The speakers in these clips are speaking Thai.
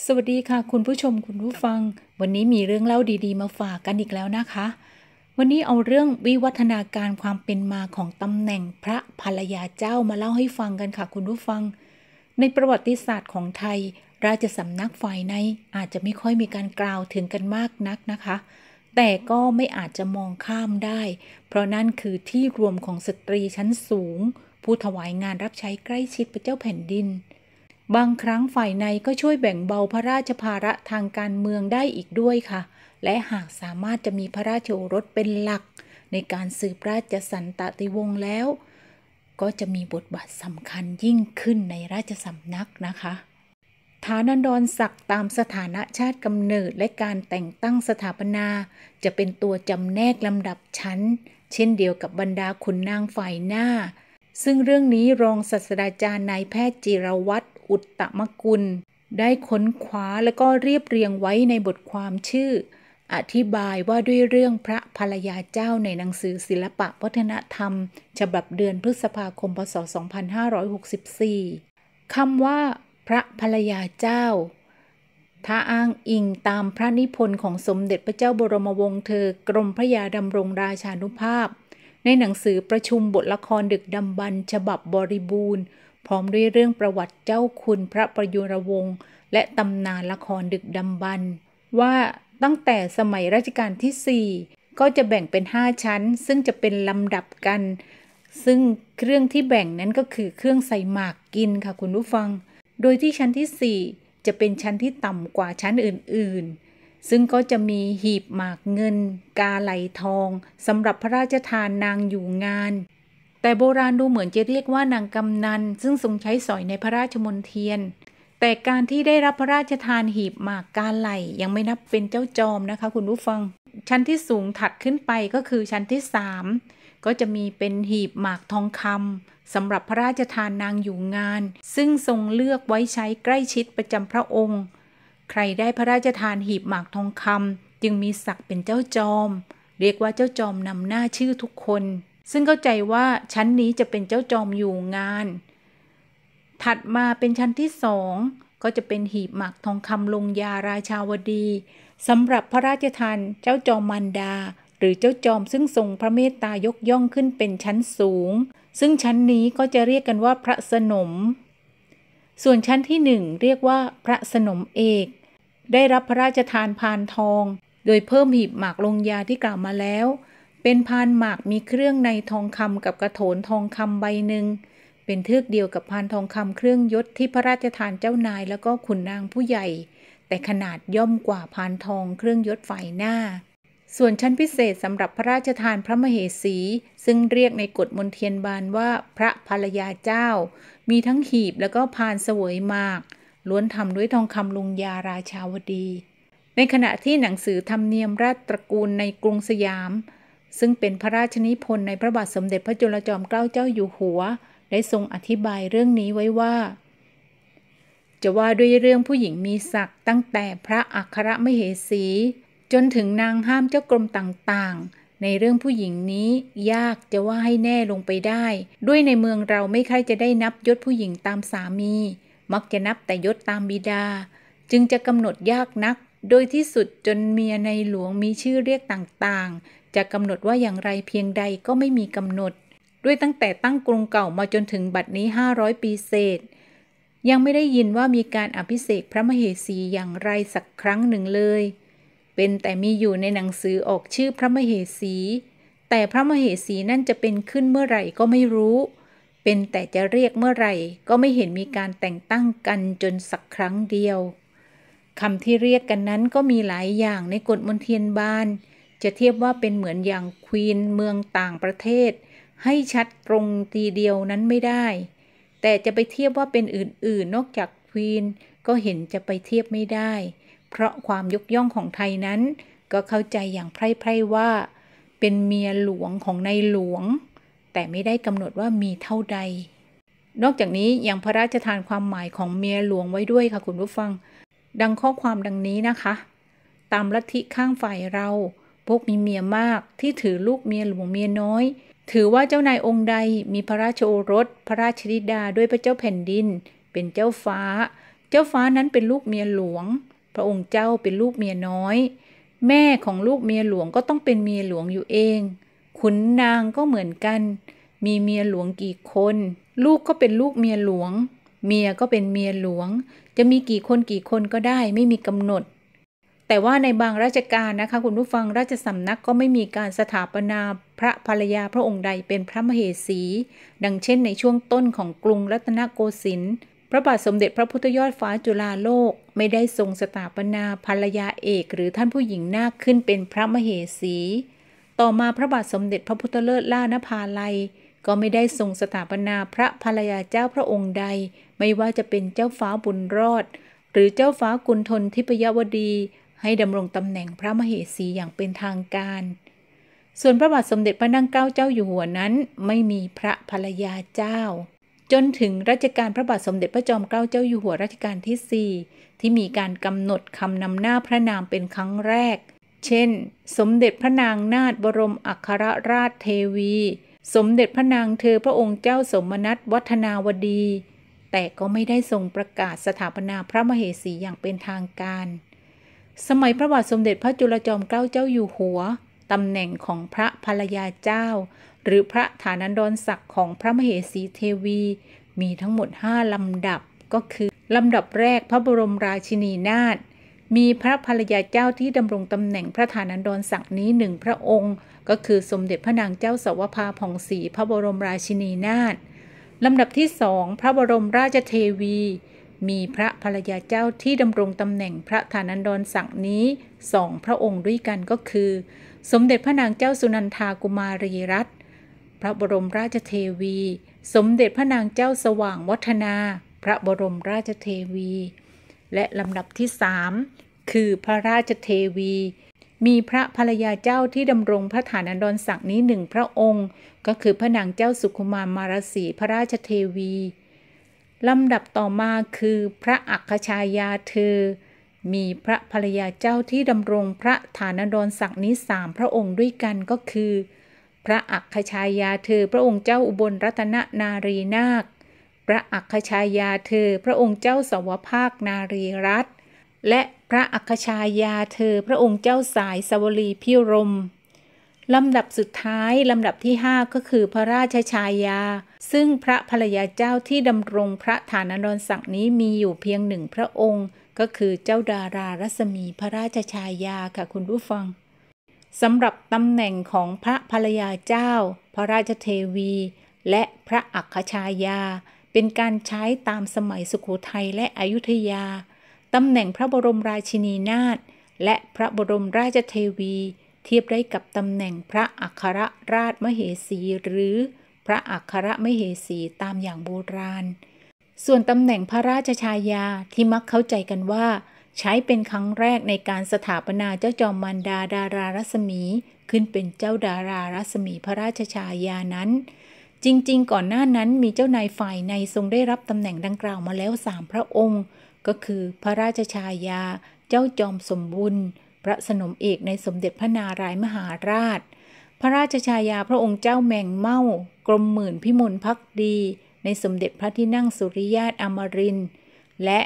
สวัสดีค่ะ คุณผู้ชมคุณผู้ฟัง วันนี้มีเรื่องเล่าดีๆ มาฝากกันอีกแล้วนะคะ วันนี้เอาเรื่องวิวัฒนาการความเป็นมาของตำแหน่งพระภรรยาเจ้ามาเล่าให้ฟังกันค่ะ คุณผู้ฟัง ในประวัติศาสตร์ของไทย ราชสำนักฝ่ายในอาจจะไม่ค่อยมีการกล่าวถึงกันมากนักนะคะ แต่ก็ไม่อาจจะมองข้ามได้ เพราะนั่นคือที่รวมของสตรีชั้นสูง ผู้ถวายงานรับใช้ใกล้ชิดพระเจ้าแผ่นดิน บางครั้งฝ่ายในก็ช่วยแบ่งเบาพระราชภาระทางการเมืองได้อีกด้วยค่ะ และหากสามารถจะมีพระราชโอรสเป็นหลัก ในการสืบราชสันตติวงศ์แล้ว ก็จะมีบทบาทสำคัญยิ่งขึ้นในราชสำนักนะคะฐานันดรศักดิ์ตามสถานะชาติกำเนิดและการแต่งตั้งสถาปนา จะเป็นตัวจำแนกลำดับชั้น เช่นเดียวกับบรรดาขุนนางฝ่ายหน้า ซึ่งเรื่องนี้รองศาสตราจารย์นายแพทย์จิรวัตร อุตตมกุล ได้ค้นคว้าและก็เรียบเรียงไว้ในบทความชื่อ อธิบายว่าด้วยเรื่องพระภรรยาเจ้าในหนังสือศิลปะวัฒนธรรม ฉบับเดือนพฤษภาคมพศ 2564 คำว่า พระภรรยาเจ้า ถ้าอ้างอิงตามพระนิพนธ์ของสมเด็จพระเจ้าบรมวงศ์เธอกรมพระยาดำรงราชานุภาพในหนังสือประชุมบทละครดึกดำบรรฉบับบริบูรณ์ พร้อมด้วยเรื่องประวัติเจ้าคุณพระประยุรวงศ์และตำนานละครดึกดำบรรพ์ว่าตั้งแต่สมัยรัชกาลที่ 4 ก็จะแบ่งเป็น 5 ชั้น ซึ่งจะเป็นลำดับกัน ซึ่งเครื่องที่แบ่งนั้นก็คือเครื่องใส่หมากกินค่ะคุณผู้ฟัง โดยที่ชั้นที่ 4 จะเป็นชั้นที่ต่ำกว่าชั้นอื่น ๆ ซึ่งก็จะมีหีบหมากเงิน กาไหลทองสำหรับพระราชทานนางอยู่งาน แต่โบราณดูเหมือนจะเรียกว่านางกำนัน ซึ่งทรงใช้สอยในพระราชมนเทียน แต่การที่ได้รับพระราชทานหีบหมากกาไหลยังไม่นับเป็นเจ้าจอมนะคะ คุณผู้ฟัง ชั้นที่สูงถัดขึ้นไปก็คือชั้นที่3ก็จะมีเป็นหีบหมากทองคำสำหรับพระราชทานนางอยู่งาน ซึ่งทรงเลือกไว้ใช้ใกล้ชิดประจำพระองค์ ใครได้พระราชทานหีบหมากทองคำจึงมีศักดิ์เป็นเจ้าจอม เรียกว่าเจ้าจอมนำหน้าชื่อทุกคน ซึ่งเข้าใจว่าชั้นนี้จะเป็นเจ้าจอมอยู่งาน ถัดมาเป็นชั้นที่สองก็จะเป็นหีบหมากทองคำลงยาราชาวดีสำหรับพระราชทานเจ้าจอมมันดา หรือเจ้าจอมซึ่งทรงพระเมตตายกย่องขึ้นเป็นชั้นสูง ซึ่งชั้นนี้ก็จะเรียกกันว่าพระสนม ส่วนชั้นที่หนึ่งเรียกว่าพระสนมเอก ได้รับพระราชทานพานทอง โดยเพิ่มหีบหมากลงยาที่กล่าวมาแล้ว เป็นพานหมากมีเครื่องในทองคำกับกระโถนทองคำใบหนึ่ง เป็นเทือกเดียวกับพานทองคำเครื่องยศที่พระราชทานเจ้านายแล้วก็ขุนนางผู้ใหญ่ แต่ขนาดย่อมกว่าพานทองเครื่องยศฝ่ายหน้า ส่วนชั้นพิเศษสำหรับพระราชทานพระมเหสี ซึ่งเรียกในกฎมนเทียนบานว่าพระภรรยาเจ้า มีทั้งหีบแล้วก็พานเสวยหมาก ล้วนทำด้วยทองคำลงยาราชาวดี ในขณะที่หนังสือธรรมเนียมราชตระกูลในกรุงสยาม ซึ่งเป็นพระราชนิพนธ์ในพระบาทสมเด็จพระจุลจอมเกล้าเจ้าอยู่หัว ได้ทรงอธิบายเรื่องนี้ไว้ว่า จะว่าด้วยเรื่องผู้หญิงมีศักดิ์ตั้งแต่พระอัครมเหสี จนถึงนางห้ามเจ้ากรมต่างๆ ในเรื่องผู้หญิงนี้ยากจะว่าให้แน่ลงไปได้ ด้วยในเมืองเราไม่ใครจะได้นับยศผู้หญิงตามสามี มักจะนับแต่ยศตามบิดา จึงจะกำหนดยากนักโดยที่สุดจนเมียในหลวงมีชื่อเรียกต่างๆ จะกำหนดว่าอย่างไรเพียงใดก็ไม่มีกำหนด ด้วยตั้งแต่ตั้งกรุงเก่ามาจนถึงบัดนี้ 500 ปีเศษ ยังไม่ได้ยินว่ามีการอภิเษกพระมเหสีอย่างไรสักครั้งหนึ่งเลย เป็นแต่มีอยู่ในหนังสือออกชื่อพระมเหสี แต่พระมเหสีนั่นจะเป็นขึ้นเมื่อไหร่ก็ไม่รู้ เป็นแต่จะเรียกเมื่อไหร่ ก็ไม่เห็นมีการแต่งตั้งกันจนสักครั้งเดียวคำที่เรียกกันนั้นก็มีหลายอย่างในกฎมนเทียนบาน จะเทียบว่าเป็นเหมือนอย่างควีนเมืองต่างประเทศ ให้ชัดตรงทีเดียวนั้นไม่ได้ แต่จะไปเทียบว่าเป็นอื่นๆ นอกจากควีนก็เห็นจะไปเทียบไม่ได้ เพราะความยกย่องของไทยนั้น ก็เข้าใจอย่างไพร่ๆว่า เป็นเมียหลวงของในหลวง แต่ไม่ได้กำหนดว่ามีเท่าใด นอกจากนี้ยังพระราชทานความหมายของเมียหลวงไว้ด้วยค่ะคุณผู้ฟัง ดังข้อความดังนี้นะคะ ตามลัทธิข้างฝ่ายเรา พวกมีเมียมากที่ถือลูกเมียหลวงเมียน้อย ถือว่าเจ้านายองค์ใดมีพระราชโอรส พระราชธิดาด้วยพระเจ้าแผ่นดิน เป็นเจ้าฟ้า เจ้าฟ้านั้นเป็นลูกเมียหลวง พระองค์เจ้าเป็นลูกเมียน้อย แม่ของลูกเมียหลวงก็ต้องเป็นเมียหลวงอยู่เอง ขุนนางก็เหมือนกัน มีเมียหลวงกี่คน ลูกก็เป็นลูกเมียหลวง เมียก็เป็นเมียหลวง จะมีกี่คนกี่คนก็ได้ไม่มีกำหนด แต่ว่าในบางราชการนะคะคุณผู้ฟังราชสำนักก็ไม่มีการสถาปนาพระภรรยาพระองค์ใดเป็นพระมเหสี ดังเช่นในช่วงต้นของกรุงรัตนโกสินทร์พระบาทสมเด็จพระพุทธยอดฟ้าจุฬาโลกไม่ได้ทรงสถาปนาภรรยาเอกหรือท่านผู้หญิงนาคขึ้นเป็นพระมเหสี ต่อมาพระบาทสมเด็จพระพุทธเลิศล่านภาลัย ก็ไม่ได้ทรงสถาปนาพระภรรยาเจ้าพระองค์ใด ไม่ว่าจะเป็นเจ้าฟ้าบุญรอด หรือเจ้าฟ้ากุณฑลทิพยวดี ให้ดำรงตำแหน่งพระมเหสีอย่างเป็นทางการ ส่วนพระบาทสมเด็จพระนั่งเกล้าเจ้าอยู่หัวนั้นไม่มีพระภรรยาเจ้า จนถึงรัชกาลพระบาทสมเด็จพระจอมเกล้าเจ้าอยู่หัวรัชกาลที่ 4 ที่มีการกำหนดคำนำหน้าพระนามเป็นครั้งแรก เช่น สมเด็จพระนางนาถบรมอัครราชเทวี สมเด็จพระนางเธอพระองค์เจ้าสมนัตวัฒนาวดีแต่ก็ไม่ได้ทรงประกาศสถาปนาพระมเหสีอย่างเป็นทางการ สมัยพระบาทสมเด็จพระจุลจอมเกล้าเจ้าอยู่หัวตำแหน่งของพระภรรยาเจ้า หรือพระฐานันดรศักดิ์ของพระมเหสีเทวี มีทั้งหมด 5 ลำดับก็คือ ลำดับแรกพระบรมราชินีนาถมีพระภรรยาเจ้าที่ดำรงตำแหน่งพระฐานันดรศักดิ์นี้หนึ่งพระองค์ ก็คือสมเด็จพระนางเจ้าสวภาผ่องศรีพระบรมราชินีนาถลำดับที่สองพระบรมราชเทวี มีพระภรรยาเจ้าที่ดำรงตำแหน่งพระฐานันดรศักดิ์นี้สองพระองค์ด้วยกันก็คือ สมเด็จพระนางเจ้าสุนันทากุมารีรัตน์พระบรมราชเทวี สมเด็จพระนางเจ้าสว่างวัฒนา พระบรมราชเทวี และลำดับที่สามคือพระราชเทวี มีพระภรรยาเจ้าที่ดำรงพระฐานันดรศักดิ์นี้หนึ่งพระองค์ ก็คือพระนางเจ้าสุขุมารมารสีพระราชเทวี ลำดับต่อมาคือพระอัคชายาเธอ มีพระภรรยาเจ้าที่ดำรงพระฐานนดรศักดิ์นี้สามพระองค์ด้วยกันก็คือ พระอัคคชายาเธอ พระองค์เจ้าอุบลรัตนนารีนาค พระอัคคชายาเธอ พระองค์เจ้าสวภาคนารีรัตและพระอัคคชายาเธอ พระองค์เจ้าสายสวลีพิรมลำดับสุดท้ายลำดับที่5ก็คือพระราชชายา ซึ่งพระภรรยาเจ้าที่ดำรงพระฐานนรศักดิ์นี้มีอยู่เพียงหนึ่งพระองค์ ก็คือเจ้าดารารัศมีพระราชชายาค่ะคุณผู้ฟังสำหรับตำแหน่งของพระภรรยาเจ้า พระราชเทวี และพระอัคชายา เป็นการใช้ตามสมัยสุโขทัยและอยุธยาตำแหน่งพระบรมราชินีนาถและพระบรมราชเทวี เทียบได้กับตำแหน่งพระอัครราชมเหสีหรือ พระอัครมเหสีตามอย่างโบราณ ส่วนตำแหน่งพระราชชายาที่มักเข้าใจกันว่า ใช้เป็นครั้งแรกในการสถาปนาเจ้าจอมมันดาดารารัศมี ขึ้นเป็นเจ้าดารารัศมีพระราชชายานั้น จริงๆ ก่อนหน้านั้นมีเจ้านายฝ่ายในทรงได้รับตำแหน่งดังกล่าวมาแล้วสามพระองค์ ก็คือพระราชชายา เจ้าจอมสมบุญพระสนมเอกในสมเด็จพระนารายมหาราช พระราชชายาพระองค์เจ้าแมงเม่ากรมหมื่นพิมลพักดี ในสมเด็จพระที่นั่งสุริยาตอมรินและ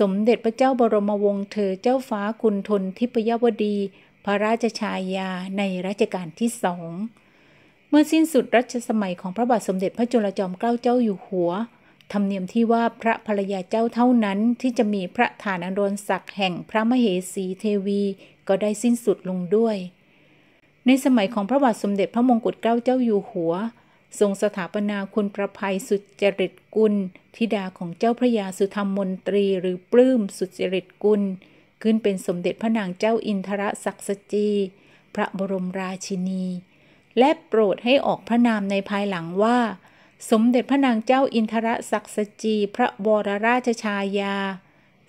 สมเด็จพระเจ้าบรมวงศ์เธอเจ้าฟ้ากุณฑลทิพยวดี พระราชชายาในรัชกาลที่สองเมื่อสิ้นสุดรัชสมัยของพระบาทสมเด็จพระจุลจอมเกล้าเจ้าอยู่หัว ธรรมเนียมที่ว่าพระภรรยาเจ้าเท่านั้นที่จะมีพระฐานอรศักดิ์แห่งพระมเหสีเทวี ก็ได้สิ้นสุดลงด้วย ในสมัยของพระบาทสมเด็จพระมงกุฎเกล้าเจ้าอยู่หัว ทรงสถาปนาคุณประภัยสุจริตกุลธิดาของเจ้าพระยาสุธรรมมนตรีหรือปลื้มสุจริตกุล ขึ้นเป็นสมเด็จพระนางเจ้าอินทรศักดิ์สจี พระบรมราชินี และโปรดให้ออกพระนามในภายหลังว่า สมเด็จพระนางเจ้าอินทรศักดิ์สจี พระวรราชชายา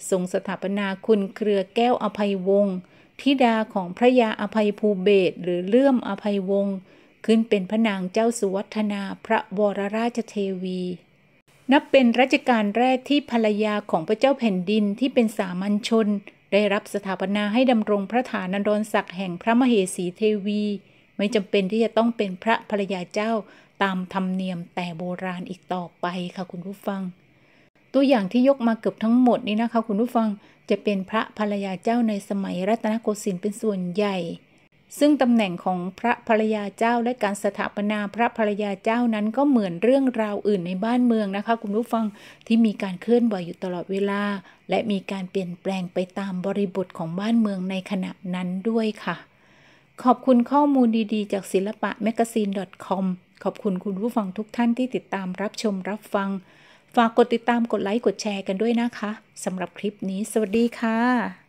ทรงสถาปนาคุณเครือแก้วอภัยวงศ์ ธิดาของพระยาอภัยภูเบศหรือเลื่อมอภัยวงศ์ขึ้นเป็นพระนางเจ้าสุวัฒนาพระวรราชเทวี นับเป็นรัชกาลแรกที่ภรรยาของพระเจ้าแผ่นดินที่เป็นสามัญชน ได้รับสถาปนาให้ดำรงพระฐานันดรศักดิ์แห่งพระมเหสีเทวี ไม่จำเป็นที่จะต้องเป็นพระภรรยาเจ้าตามธรรมเนียมแต่โบราณอีกต่อไปค่ะคุณผู้ฟัง ตัวอย่างที่ยกมาเกือบทั้งหมดนี้นะคะ คุณผู้ฟังจะเป็นพระภรรยาเจ้าในสมัยรัตนโกสินทร์เป็นส่วนใหญ่ ซึ่งตำแหน่งของพระภรรยาเจ้าและการสถาปนาพระภรรยาเจ้านั้นก็เหมือนเรื่องราวอื่นในบ้านเมืองนะคะ คุณผู้ฟังที่มีการเคลื่อนไหวอยู่ตลอดเวลา และมีการเปลี่ยนแปลงไปตามบริบทของบ้านเมืองในขณะนั้นด้วยค่ะ ขอบคุณข้อมูลดีๆ จากศิลปะ magazine.com ขอบคุณคุณผู้ฟังทุกท่านที่ติดตามรับชมรับฟัง ฝากกดติดตามกดไลค์กดแชร์กันด้วยนะคะสำหรับคลิปนี้ สวัสดีค่ะ